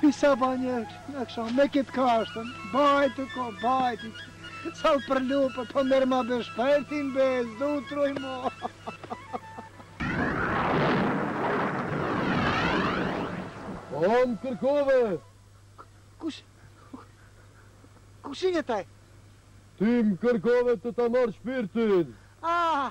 Pisa ba një në kësha, me kitë kashtën, bajtë ko, bajtë, sallë për lopët, po merr ma bërë shpirtin bëzë, du truj mo. Më kërkove! Kush? Kush i një taj? Ti më kërkove të ta marr shpirtin. Ah!